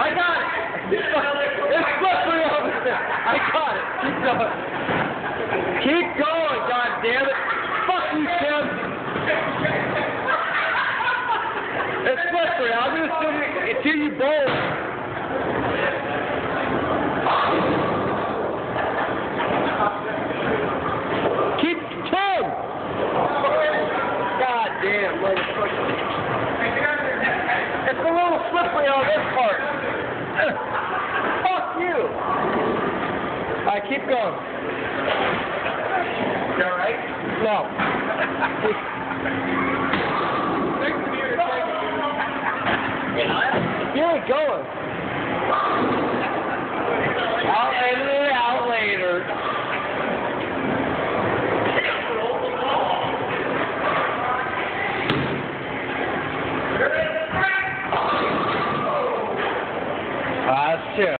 I got it. It's slippery over there. I got it. Keep going. Keep going, God damn it. Fuck you, Tim. It's slippery. I'm gonna here until you bowl. Keep Tim. God damn, motherfucker. It's a little slippery on this part. Fuck you. All right, keep going. You all right? No. You ain't going. Fácil.